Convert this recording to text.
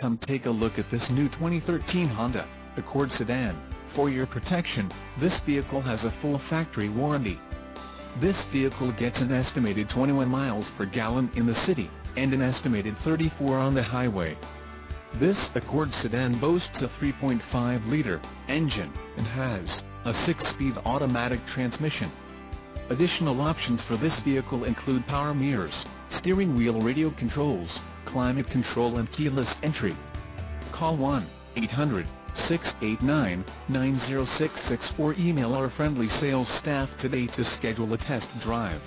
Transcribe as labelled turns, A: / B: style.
A: Come take a look at this new 2013 Honda Accord sedan. For your protection, this vehicle has a full factory warranty. This vehicle gets an estimated 21 miles per gallon in the city, and an estimated 34 on the highway. This Accord sedan boasts a 3.5-liter engine, and has a 6-speed automatic transmission. Additional options for this vehicle include power mirrors, steering wheel radio controls, climate control and keyless entry. Call 1-800-689-9066 or email our friendly sales staff today to schedule a test drive.